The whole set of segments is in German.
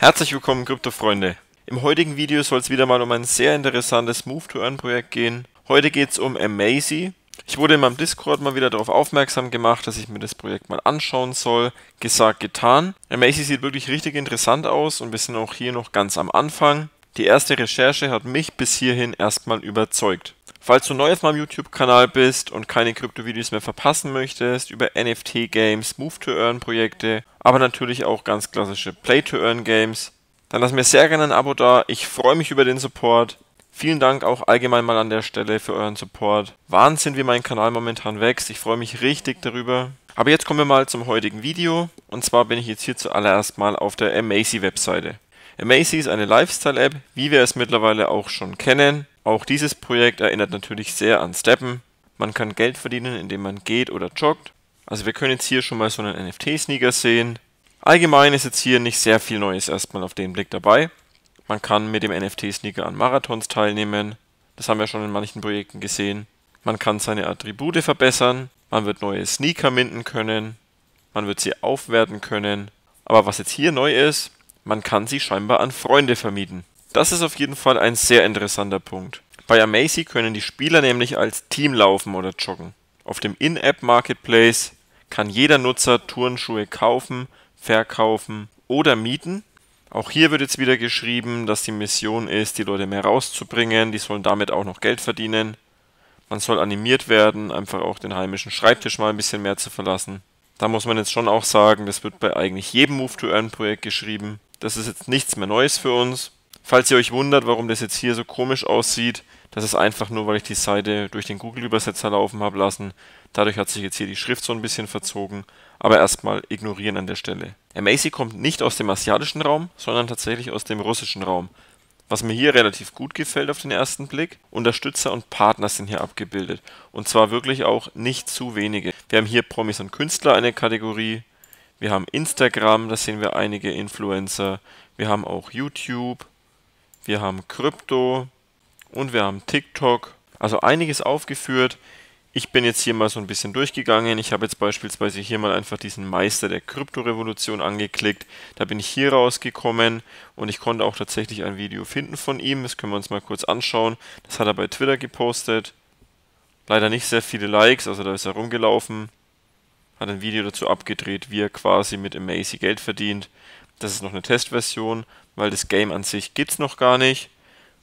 Herzlich willkommen Krypto-Freunde. Im heutigen Video soll es wieder mal um ein sehr interessantes Move-to-Earn-Projekt gehen. Heute geht es um Amazy. Ich wurde in meinem Discord mal wieder darauf aufmerksam gemacht, dass ich mir das Projekt mal anschauen soll. Gesagt, getan. Amazy sieht wirklich richtig interessant aus und wir sind auch hier noch ganz am Anfang. Die erste Recherche hat mich bis hierhin erstmal überzeugt. Falls du neu auf meinem YouTube-Kanal bist und keine Krypto-Videos mehr verpassen möchtest über NFT-Games, Move-to-Earn-Projekte, aber natürlich auch ganz klassische Play-to-Earn-Games, dann lass mir sehr gerne ein Abo da. Ich freue mich über den Support. Vielen Dank auch allgemein mal an der Stelle für euren Support. Wahnsinn, wie mein Kanal momentan wächst. Ich freue mich richtig darüber. Aber jetzt kommen wir mal zum heutigen Video. Und zwar bin ich jetzt hier zuallererst mal auf der Amazy-Webseite. Amazy ist eine Lifestyle-App, wie wir es mittlerweile auch schon kennen. Auch dieses Projekt erinnert natürlich sehr an Steppen. Man kann Geld verdienen, indem man geht oder joggt. Also wir können jetzt hier schon mal so einen NFT-Sneaker sehen. Allgemein ist jetzt hier nicht sehr viel Neues erstmal auf den Blick dabei. Man kann mit dem NFT-Sneaker an Marathons teilnehmen. Das haben wir schon in manchen Projekten gesehen. Man kann seine Attribute verbessern. Man wird neue Sneaker minden können. Man wird sie aufwerten können. Aber was jetzt hier neu ist, man kann sie scheinbar an Freunde vermieten. Das ist auf jeden Fall ein sehr interessanter Punkt. Bei Amazy können die Spieler nämlich als Team laufen oder joggen. Auf dem In-App Marketplace kann jeder Nutzer Turnschuhe kaufen, verkaufen oder mieten. Auch hier wird jetzt wieder geschrieben, dass die Mission ist, die Leute mehr rauszubringen. Die sollen damit auch noch Geld verdienen. Man soll animiert werden, einfach auch den heimischen Schreibtisch mal ein bisschen mehr zu verlassen. Da muss man jetzt schon auch sagen, das wird bei eigentlich jedem Move-to-Earn-Projekt geschrieben. Das ist jetzt nichts mehr Neues für uns. Falls ihr euch wundert, warum das jetzt hier so komisch aussieht, das ist einfach nur, weil ich die Seite durch den Google-Übersetzer laufen habe lassen. Dadurch hat sich jetzt hier die Schrift so ein bisschen verzogen, aber erstmal ignorieren an der Stelle. Amazy kommt nicht aus dem asiatischen Raum, sondern tatsächlich aus dem russischen Raum. Was mir hier relativ gut gefällt auf den ersten Blick, Unterstützer und Partner sind hier abgebildet. Und zwar wirklich auch nicht zu wenige. Wir haben hier Promis und Künstler eine Kategorie, wir haben Instagram, da sehen wir einige Influencer, wir haben auch YouTube, wir haben Krypto und wir haben TikTok. Also einiges aufgeführt. Ich bin jetzt hier mal so ein bisschen durchgegangen. Ich habe jetzt beispielsweise hier mal einfach diesen Meister der Kryptorevolution angeklickt. Da bin ich hier rausgekommen und ich konnte auch tatsächlich ein Video finden von ihm. Das können wir uns mal kurz anschauen. Das hat er bei Twitter gepostet. Leider nicht sehr viele Likes, also da ist er rumgelaufen. Hat ein Video dazu abgedreht, wie er quasi mit Amazy Geld verdient. Das ist noch eine Testversion weil das Game an sich gibt es noch gar nicht.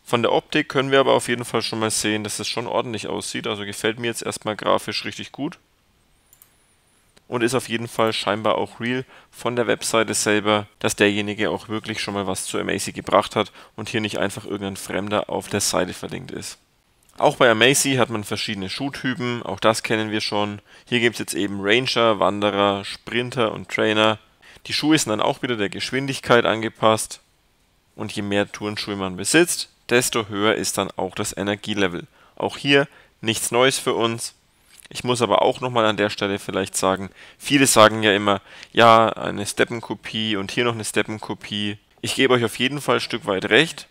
Von der Optik können wir aber auf jeden Fall schon mal sehen, dass es schon ordentlich aussieht. Also gefällt mir jetzt erstmal grafisch richtig gut. Und ist auf jeden Fall scheinbar auch real von der Webseite selber, dass derjenige auch wirklich schon mal was zu Amazy gebracht hat und hier nicht einfach irgendein Fremder auf der Seite verlinkt ist. Auch bei Amazy hat man verschiedene Schuhtypen, auch das kennen wir schon. Hier gibt es jetzt eben Ranger, Wanderer, Sprinter und Trainer. Die Schuhe sind dann auch wieder der Geschwindigkeit angepasst und je mehr Turnschuhe man besitzt, desto höher ist dann auch das Energielevel. Auch hier nichts Neues für uns. Ich muss aber auch nochmal an der Stelle vielleicht sagen, viele sagen ja immer, ja, eine Steppenkopie und hier noch eine Steppenkopie. Ich gebe euch auf jeden Fall ein Stück weit recht.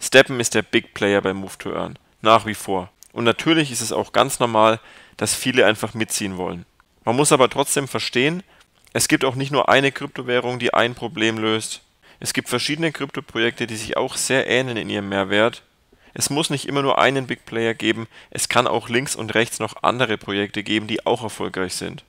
Steppen ist der Big Player bei Move to Earn. Nach wie vor. Und natürlich ist es auch ganz normal, dass viele einfach mitziehen wollen. Man muss aber trotzdem verstehen, es gibt auch nicht nur eine Kryptowährung, die ein Problem löst, es gibt verschiedene Krypto-Projekte, die sich auch sehr ähneln in ihrem Mehrwert. Es muss nicht immer nur einen Big Player geben, es kann auch links und rechts noch andere Projekte geben, die auch erfolgreich sind.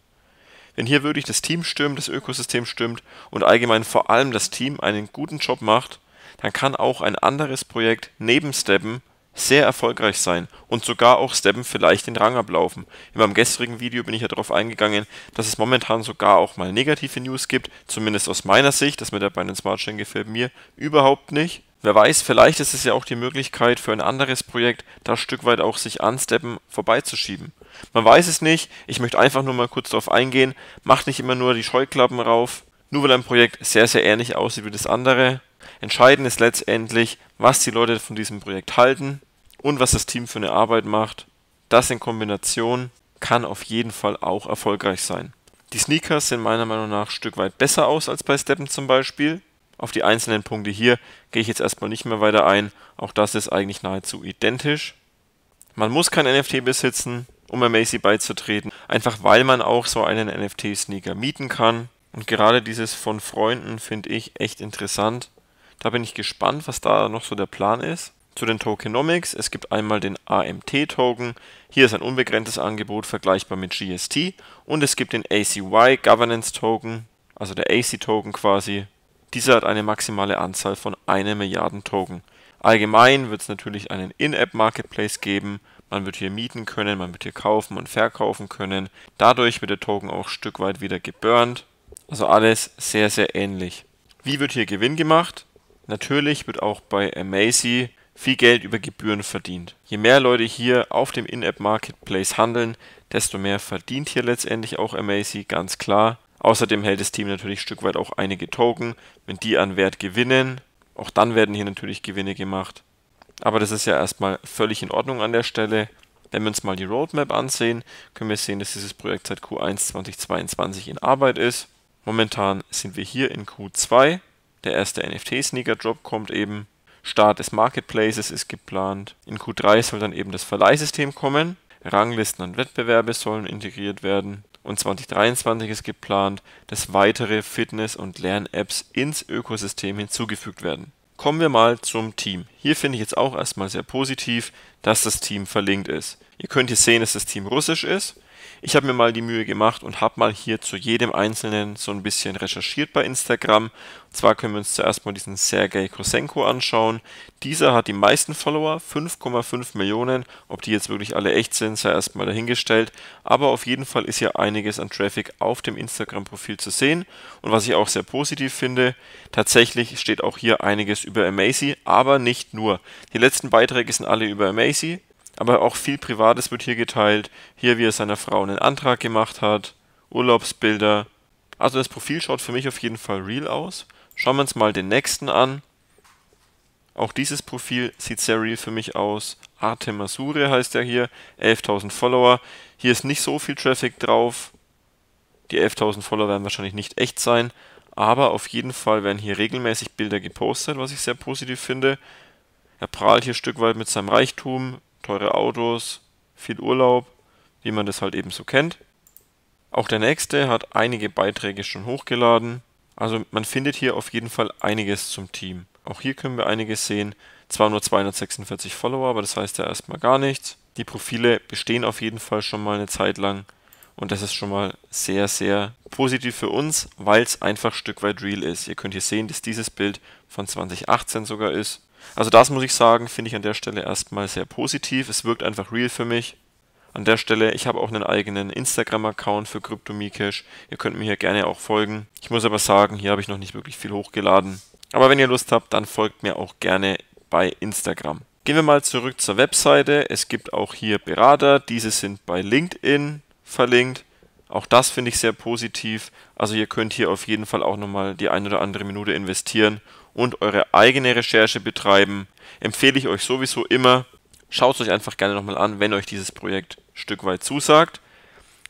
Wenn hier wirklich das Team stimmt, das Ökosystem stimmt und allgemein vor allem das Team einen guten Job macht, dann kann auch ein anderes Projekt neben Steppen sehr erfolgreich sein und sogar auch Steppen vielleicht den Rang ablaufen. In meinem gestrigen Video bin ich ja darauf eingegangen, dass es momentan sogar auch mal negative News gibt, zumindest aus meiner Sicht, das mit der Binance Smart Chain gefällt mir überhaupt nicht. Wer weiß, vielleicht ist es ja auch die Möglichkeit für ein anderes Projekt, das Stück weit auch sich an Steppen vorbeizuschieben. Man weiß es nicht, ich möchte einfach nur mal kurz darauf eingehen, macht nicht immer nur die Scheuklappen rauf, nur weil ein Projekt sehr, sehr ähnlich aussieht wie das andere. Entscheidend ist letztendlich, was die Leute von diesem Projekt halten und was das Team für eine Arbeit macht. Das in Kombination kann auf jeden Fall auch erfolgreich sein. Die Sneakers sehen meiner Meinung nach ein Stück weit besser aus als bei Steppen zum Beispiel. Auf die einzelnen Punkte hier gehe ich jetzt erstmal nicht mehr weiter ein. Auch das ist eigentlich nahezu identisch. Man muss kein NFT besitzen, um Amazy beizutreten, einfach weil man auch so einen NFT-Sneaker mieten kann. Und gerade dieses von Freunden finde ich echt interessant. Da bin ich gespannt, was da noch so der Plan ist. Zu den Tokenomics, es gibt einmal den AMT-Token, hier ist ein unbegrenztes Angebot vergleichbar mit GST und es gibt den ACY Governance Token, also der AC-Token quasi. Dieser hat eine maximale Anzahl von 1 Milliarden Token. Allgemein wird es natürlich einen In-App Marketplace geben, man wird hier mieten können, man wird hier kaufen und verkaufen können. Dadurch wird der Token auch ein Stück weit wieder geburnt. Also alles sehr, sehr ähnlich. Wie wird hier Gewinn gemacht? Natürlich wird auch bei Amazy viel Geld über Gebühren verdient. Je mehr Leute hier auf dem In-App Marketplace handeln, desto mehr verdient hier letztendlich auch Amazy, ganz klar. Außerdem hält das Team natürlich ein Stück weit auch einige Token. Wenn die an Wert gewinnen, auch dann werden hier natürlich Gewinne gemacht. Aber das ist ja erstmal völlig in Ordnung an der Stelle. Wenn wir uns mal die Roadmap ansehen, können wir sehen, dass dieses Projekt seit Q1 2022 in Arbeit ist. Momentan sind wir hier in Q2. Der erste NFT-Sneaker-Drop kommt eben. Start des Marketplaces ist geplant. In Q3 soll dann eben das Verleihsystem kommen. Ranglisten und Wettbewerbe sollen integriert werden. Und 2023 ist geplant, dass weitere Fitness- und Lern-Apps ins Ökosystem hinzugefügt werden. Kommen wir mal zum Team. Hier finde ich jetzt auch erstmal sehr positiv, dass das Team verlinkt ist. Ihr könnt hier sehen, dass das Team russisch ist. Ich habe mir mal die Mühe gemacht und habe mal hier zu jedem Einzelnen so ein bisschen recherchiert bei Instagram. Und zwar können wir uns zuerst mal diesen Sergei Krosenko anschauen. Dieser hat die meisten Follower, 5,5 Millionen. Ob die jetzt wirklich alle echt sind, sei erstmal dahingestellt. Aber auf jeden Fall ist hier einiges an Traffic auf dem Instagram-Profil zu sehen. Und was ich auch sehr positiv finde, tatsächlich steht auch hier einiges über Amazy, aber nicht nur. Die letzten Beiträge sind alle über Amazy aber auch viel Privates wird hier geteilt. Hier, wie er seiner Frau einen Antrag gemacht hat, Urlaubsbilder. Also das Profil schaut für mich auf jeden Fall real aus. Schauen wir uns mal den nächsten an. Auch dieses Profil sieht sehr real für mich aus. Artem Masure heißt er hier, 11.000 Follower. Hier ist nicht so viel Traffic drauf. Die 11.000 Follower werden wahrscheinlich nicht echt sein, aber auf jeden Fall werden hier regelmäßig Bilder gepostet, was ich sehr positiv finde. Er prahlt hier ein Stück weit mit seinem Reichtum, teure Autos, viel Urlaub, wie man das halt eben so kennt. Auch der nächste hat einige Beiträge schon hochgeladen. Also man findet hier auf jeden Fall einiges zum Team. Auch hier können wir einiges sehen. Zwar nur 246 Follower, aber das heißt ja erstmal gar nichts. Die Profile bestehen auf jeden Fall schon mal eine Zeit lang. Und das ist schon mal sehr, sehr positiv für uns, weil es einfach ein Stück weit real ist. Ihr könnt hier sehen, dass dieses Bild von 2018 sogar ist. Also das muss ich sagen, finde ich an der Stelle erstmal sehr positiv. Es wirkt einfach real für mich. An der Stelle, ich habe auch einen eigenen Instagram-Account für CryptoMeCash. Ihr könnt mir hier gerne auch folgen. Ich muss aber sagen, hier habe ich noch nicht wirklich viel hochgeladen. Aber wenn ihr Lust habt, dann folgt mir auch gerne bei Instagram. Gehen wir mal zurück zur Webseite. Es gibt auch hier Berater. Diese sind bei LinkedIn verlinkt. Auch das finde ich sehr positiv. Also ihr könnt hier auf jeden Fall auch nochmal die ein oder andere Minute investieren und eure eigene Recherche betreiben, empfehle ich euch sowieso immer, schaut es euch einfach gerne nochmal an, wenn euch dieses Projekt Stück weit zusagt.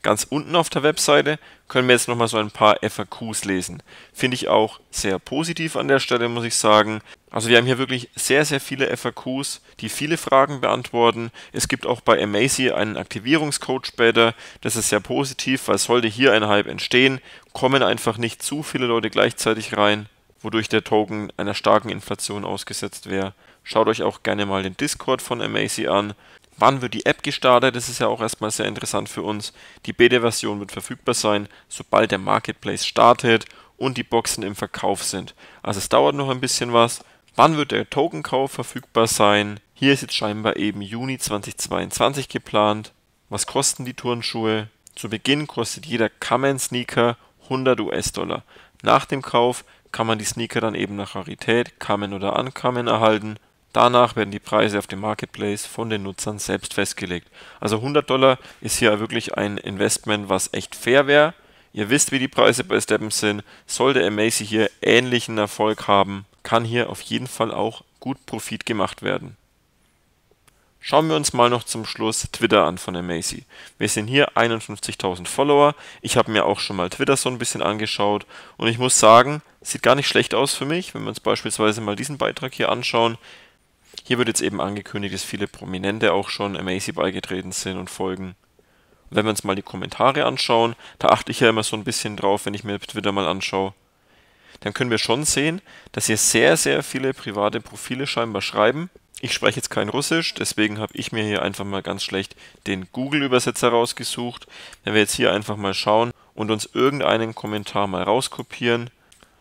Ganz unten auf der Webseite können wir jetzt nochmal so ein paar FAQs lesen. Finde ich auch sehr positiv an der Stelle, muss ich sagen. Also wir haben hier wirklich sehr, sehr viele FAQs, die viele Fragen beantworten. Es gibt auch bei Amazy einen Aktivierungscode später. Das ist sehr positiv, weil sollte hier ein Hype entstehen, kommen einfach nicht zu viele Leute gleichzeitig rein wodurch der Token einer starken Inflation ausgesetzt wäre. Schaut euch auch gerne mal den Discord von Amazy an. Wann wird die App gestartet? Das ist ja auch erstmal sehr interessant für uns. Die Beta-Version wird verfügbar sein, sobald der Marketplace startet und die Boxen im Verkauf sind. Also es dauert noch ein bisschen was. Wann wird der Tokenkauf verfügbar sein? Hier ist jetzt scheinbar eben Juni 2022 geplant. Was kosten die Turnschuhe? Zu Beginn kostet jeder Kamen Sneaker 100 US-Dollar. Nach dem Kauf kann man die Sneaker dann eben nach Rarität, Kamen oder Ankamen erhalten. Danach werden die Preise auf dem Marketplace von den Nutzern selbst festgelegt. Also 100 Dollar ist hier wirklich ein Investment, was echt fair wäre. Ihr wisst, wie die Preise bei Steppen sind. Sollte Amacy hier ähnlichen Erfolg haben, kann hier auf jeden Fall auch gut Profit gemacht werden. Schauen wir uns mal noch zum Schluss Twitter an von der Macy. Wir sehen hier 51.000 Follower. Ich habe mir auch schon mal Twitter so ein bisschen angeschaut und ich muss sagen, sieht gar nicht schlecht aus für mich, wenn wir uns beispielsweise mal diesen Beitrag hier anschauen. Hier wird jetzt eben angekündigt, dass viele Prominente auch schon Macy beigetreten sind und folgen. Und wenn wir uns mal die Kommentare anschauen, da achte ich ja immer so ein bisschen drauf, wenn ich mir Twitter mal anschaue. dann können wir schon sehen, dass hier sehr, sehr viele private Profile scheinbar schreiben. Ich spreche jetzt kein Russisch, deswegen habe ich mir hier einfach mal ganz schlecht den Google-Übersetzer rausgesucht. Wenn wir jetzt hier einfach mal schauen und uns irgendeinen Kommentar mal rauskopieren,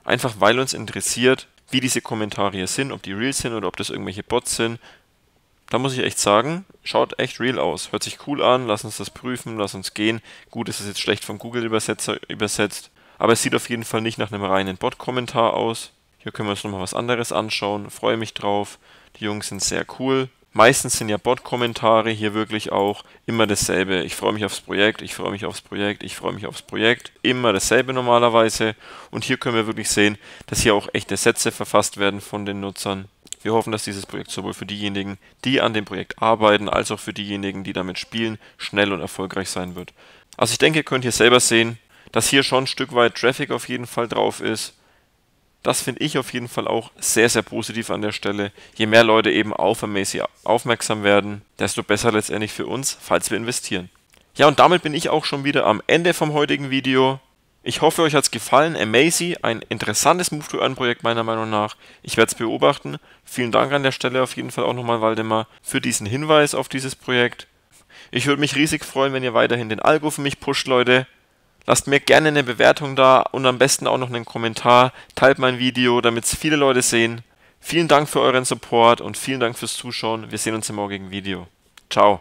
einfach weil uns interessiert, wie diese Kommentare hier sind, ob die real sind oder ob das irgendwelche Bots sind. Da muss ich echt sagen, schaut echt real aus. Hört sich cool an, lass uns das prüfen, lass uns gehen. Gut, es ist jetzt schlecht vom Google-Übersetzer übersetzt, aber es sieht auf jeden Fall nicht nach einem reinen Bot-Kommentar aus. Hier können wir uns nochmal was anderes anschauen, freue mich drauf. Die Jungs sind sehr cool. Meistens sind ja Bot-Kommentare hier wirklich auch immer dasselbe. Ich freue mich aufs Projekt, ich freue mich aufs Projekt, ich freue mich aufs Projekt. Immer dasselbe normalerweise. Und hier können wir wirklich sehen, dass hier auch echte Sätze verfasst werden von den Nutzern. Wir hoffen, dass dieses Projekt sowohl für diejenigen, die an dem Projekt arbeiten, als auch für diejenigen, die damit spielen, schnell und erfolgreich sein wird. Also ich denke, ihr könnt hier selber sehen, dass hier schon ein Stück weit Traffic auf jeden Fall drauf ist. Das finde ich auf jeden Fall auch sehr, sehr positiv an der Stelle. Je mehr Leute eben auf Amacy aufmerksam werden, desto besser letztendlich für uns, falls wir investieren. Ja, und damit bin ich auch schon wieder am Ende vom heutigen Video. Ich hoffe, euch hat es gefallen. Amazy, ein interessantes Move-to-Earn-Projekt meiner Meinung nach. Ich werde es beobachten. Vielen Dank an der Stelle auf jeden Fall auch nochmal, Waldemar, für diesen Hinweis auf dieses Projekt. Ich würde mich riesig freuen, wenn ihr weiterhin den Algo für mich pusht, Leute. Lasst mir gerne eine Bewertung da und am besten auch noch einen Kommentar. Teilt mein Video, damit es viele Leute sehen. Vielen Dank für euren Support und vielen Dank fürs Zuschauen. Wir sehen uns im morgigen Video. Ciao.